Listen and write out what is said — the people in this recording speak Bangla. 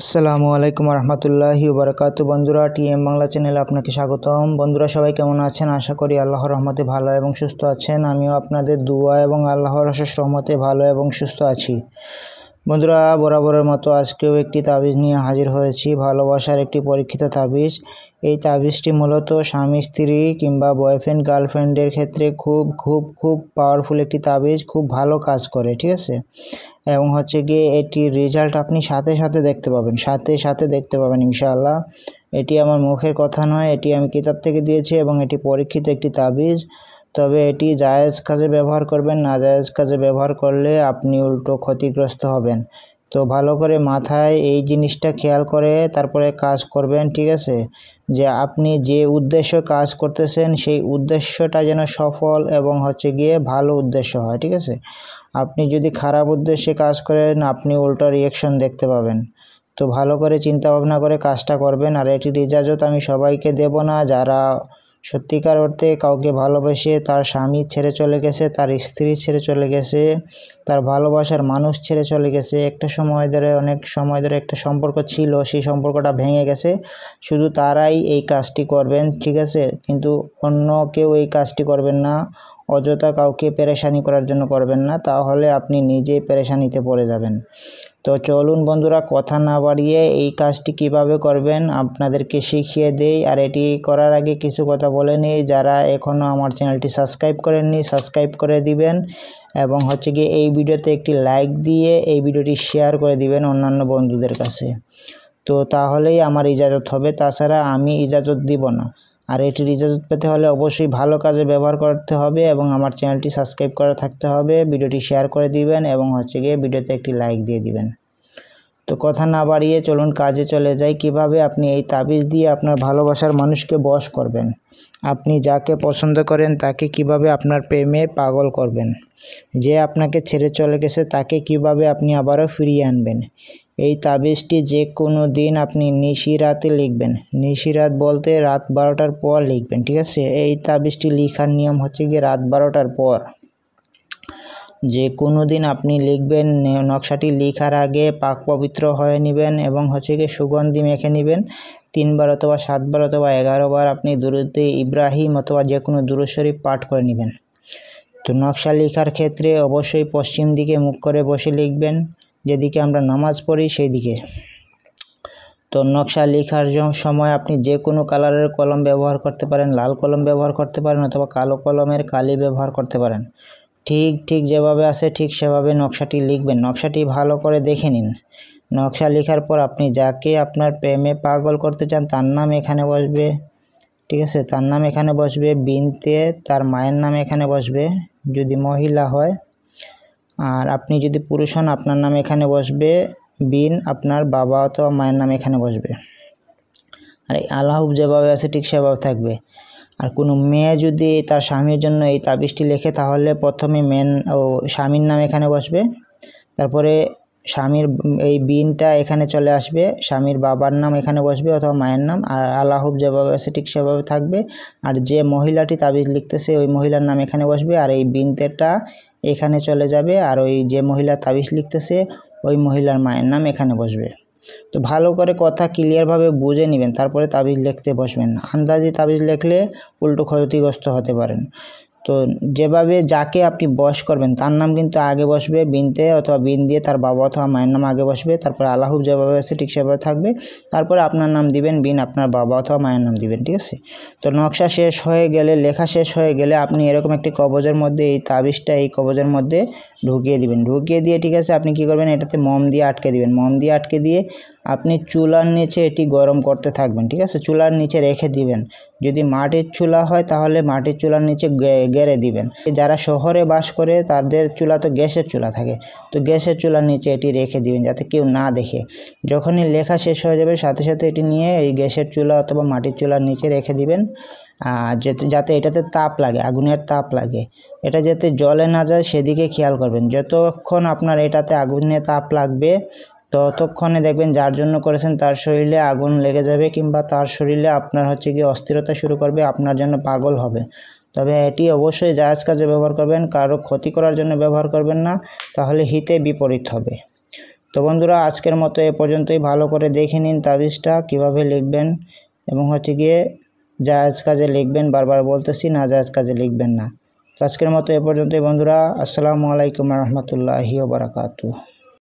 আসসালামু আলাইকুম রহমতুল্লাহি বারকাত বন্ধুরা, টিএম বাংলা চ্যানেলে আপনাকে স্বাগতম। বন্ধুরা, সবাই কেমন আছেন? আশা করি আল্লাহর রহমতে ভালো এবং সুস্থ আছেন। আমিও আপনাদের দুয়া এবং আল্লাহর অশেষ রহমতে ভালো এবং সুস্থ আছি। বন্ধুরা, বরাবরের মতো আজকেও একটি তাবিজ নিয়ে হাজির হয়েছি। ভালোবাসার একটি পরীক্ষিত তাবিজ। এই তাবিজটি মূলত স্বামী, স্ত্রী কিংবা বয়ফ্রেন্ড গার্লফ্রেন্ডের ক্ষেত্রে খুব খুব খুব পাওয়ারফুল একটি তাবিজ, খুব ভালো কাজ করে, ঠিক আছে? এবং হচ্ছে গিয়ে এটির রেজাল্ট আপনি সাথে সাথে দেখতে পাবেন, সাথে সাথে দেখতে পাবেন ইনশাআল্লাহ। এটি আমার মুখের কথা নয়, এটি আমি কিতাব থেকে দিয়েছি এবং এটি পরীক্ষিত একটি তাবিজ। তবে এটি জায়েজ কাজে ব্যবহার করবেন, না জায়েজ কাজে ব্যবহার করলে আপনি উল্টো ক্ষতিগ্রস্ত হবেন। তো ভালো করে মাথায় এই জিনিসটা খেয়াল করে তারপরে কাজ করবেন, ঠিক আছে? যে আপনি যে উদ্দেশ্য কাজ করতেছেন, সেই উদ্দেশ্যটা যেন সফল এবং হচ্ছে গিয়ে ভালো উদ্দেশ্য হয়, ঠিক আছে? আপনি যদি খারাপ উদ্দেশ্যে কাজ করেন, আপনি উল্টো রিয়েকশন দেখতে পাবেন। তো ভালো করে চিন্তা ভাবনা করে কাজটা করবেন, আর এটির ইজাজত আমি সবাইকে দেব না, যারা সত্যিকার অর্থে কাউকে ভালোবেসে তার স্বামী ছেড়ে চলে গেছে, তার স্ত্রী ছেড়ে চলে গেছে, তার ভালোবাসার মানুষ ছেড়ে চলে গেছে। একটা সময় ধরে, অনেক সময় ধরে একটা সম্পর্ক ছিল, সেই সম্পর্কটা ভেঙে গেছে। শুধু তারাই এই কাজটি করবেন, ঠিক আছে? কিন্তু অন্য কেউ এই কাজটি করবেন না। অযথা কাউকে পেরেশানি করার জন্য করবেন না, তাহলে আপনি নিজেই পেরেশানিতে পড়ে যাবেন। তো চলুন বন্ধুরা, কথা না বাড়িয়ে এই কাজটি কীভাবে করবেন আপনাদেরকে শিখিয়ে দেই। আর এটি করার আগে কিছু কথা বলে নিই, যারা এখনও আমার চ্যানেলটি সাবস্ক্রাইব করেননি, সাবস্ক্রাইব করে দিবেন এবং হচ্ছে গিয়ে এই ভিডিওতে একটি লাইক দিয়ে এই ভিডিওটি শেয়ার করে দিবেন অন্যান্য বন্ধুদের কাছে। তো তাহলেই আমার ইজাজত হবে, তাছাড়া আমি ইজাজত দিব না। আর এটি ইজাজত পেতে হলে অবশ্যই ভালো কাজে ব্যবহার করতে হবে এবং আমার চ্যানেলটি সাবস্ক্রাইব করা থাকতে হবে। ভিডিওটি শেয়ার করে দিবেন এবং হচ্ছে গিয়ে ভিডিওতে একটি লাইক দিয়ে দিবেন। তো কথা না বাড়িয়ে চলুন কাজে চলে যাই। কীভাবে আপনি এই তাবিজ দিয়ে আপনার ভালোবাসার মানুষকে বশ করবেন? আপনি যাকে পছন্দ করেন তাকে কীভাবে আপনার প্রেমে পাগল করবেন? যে আপনাকে ছেড়ে চলে গেছে তাকে কীভাবে আপনি আবারও ফিরিয়ে আনবেন? এই তাবিজটি যে কোনো দিন আপনি নিশিরাতে লিখবেন। নিশিরাত বলতে রাত বারোটার পর লিখবেন, ঠিক আছে? এই তাবিজটি লিখার নিয়ম হচ্ছে গিয়ে রাত বারোটার পর। যে কোনো দিন আপনি লিখবেন নকশাটি লিখার আগে পাক পবিত্র হয়ে নেবেন এবং হচ্ছে গিয়ে সুগন্ধি মেখে নেবেন। তিনবার অথবা সাতবার অথবা এগারোবার আপনি দুরুদ্দে ইব্রাহিম অথবা যে কোনো দুরুশরীফ পাঠ করে নেবেন। তো নকশা লেখার ক্ষেত্রে অবশ্যই পশ্চিম দিকে মুখ করে বসে লিখবেন। যেদিকে আমরা নামাজ পড়ি সেই দিকে তো নকশা লেখার সময় আপনি যে কোনো কালারের কলম ব্যবহার করতে পারেন, লাল কলম ব্যবহার করতে পারেন অথবা কালো কলমের কালি ব্যবহার করতে পারেন। ঠিক ঠিক যেভাবে আছে, ঠিক সেভাবে নকশাটি লিখবেন। নকশাটি ভালো করে দেখে নিন। নকশা লেখার পর আপনি যাকে আপনার প্রেমে পাগল করতে চান, তার নাম এখানে বসবে। ঠিক আছে? তার নাম এখানে বসবে। বিনতে তার মায়ের নাম এখানে বসবে। যদি মহিলা হয় আর আপনি যদি পুরুষ হন, আপনার নাম এখানে বসবে। বিন, আপনার বাবা অথবা মায়ের নাম এখানে বসবে। আর এই আল্লাহুব যেভাবে আছে, ঠিক সেভাবে থাকবে। আর কোনো মেয়ে যদি তার স্বামীর জন্য এই তাবিজটি লেখে, তাহলে প্রথমে মেন ও স্বামীর নাম এখানে বসবে। তারপরে স্বামীর এই বিনটা এখানে চলে আসবে। স্বামীর বাবার নাম এখানে বসবে অথবা মায়ের নাম। আর আল্লাহুব যেভাবে আছে, ঠিক সেভাবে থাকবে। আর যে মহিলাটি তাবিজ লিখতেছে, ওই মহিলার নাম এখানে বসবে। আর এই বিনতেটা এখানে চলে যাবে আর ওই যে মহিলা তাবিজ লিখতেছে, ওই মহিলার মায়ের নাম এখানে বসবে। তো ভালো করে কথা ক্লিয়ারভাবে বুঝে নেবেন, তারপরে তাবিজ লিখতে বসবেন আন্দাজি তাবিজ লিখলে উল্টো ক্ষতিগ্রস্ত হতে পারেন। তো যেভাবে যাকে আপনি বস করবেন, তার নাম কিন্তু আগে বসবে, বিনতে অথবা বিন দিয়ে তার বাবা অথবা মায়ের নাম আগে বসবে, তারপরে আল্লাহুব যেভাবে আছে ঠিক সেভাবে থাকবে, তারপরে আপনার নাম দিবেন বিন, আপনার বাবা অথবা মায়ের নাম দিবেন, ঠিক আছে? তো নকশা শেষ হয়ে গেলে, লেখা শেষ হয়ে গেলে আপনি এরকম একটি কবজের মধ্যে, এই তাবিজটা এই কবজের মধ্যে ঢুকিয়ে দিবেন। ঢুকিয়ে দিয়ে ঠিক আছে, আপনি কি করবেন, এটাতে মম দিয়ে আটকে দিবেন। মম দিয়ে আটকে দিয়ে আপনি চুলার নিচে এটি গরম করতে থাকবেন, ঠিক আছে? চুলার নিচে রেখে দিবেন। যদি মাটির চুলা হয়, তাহলে মাটির চুলার নিচে গেড়ে দিবেন। যারা শহরে বাস করে, তাদের চুলা তো গ্যাসের চুলা থাকে। তো গ্যাসের চুলার নিচে এটি রেখে দিবেন, যাতে কেউ না দেখে। যখনই লেখা শেষ হয়ে যাবে, সাথে সাথে এটি নিয়ে এই গ্যাসের চুলা অথবা মাটির চুলার নিচে রেখে দিবেন। যাতে এটাতে তাপ লাগে, আগুনের তাপ লাগে। এটা যাতে জলে না যায়, সেদিকে খেয়াল করবেন। যতক্ষণ আপনার এটাতে আগুনের তাপ লাগবে ততক্ষণে দেখবেন যার জন্য করেছেন তার শরীরে আগুন লেগে যাবে কিংবা তার শরীরে আপনার হচ্ছে গিয়ে অস্থিরতা শুরু করবে, আপনার জন্য পাগল হবে। তবে এটি অবশ্যই জাহাজ কাজে ব্যবহার করবেন, কারও ক্ষতি করার জন্য ব্যবহার করবেন না, তাহলে হিতে বিপরীত হবে। তো বন্ধুরা, আজকের মতো এ পর্যন্তই। ভালো করে দেখে নিন তাবিজটা, কীভাবে লিখবেন এবং হচ্ছে গিয়ে জায়াজ কাজে লিখবেন, বারবার বলতেছি না জায়াজ কাজে লিখবেন না। তো আজকের মতো এ পর্যন্তই বন্ধুরা। আসসালামু আলাইকুম রহমতুল্লাহি বারাকাতু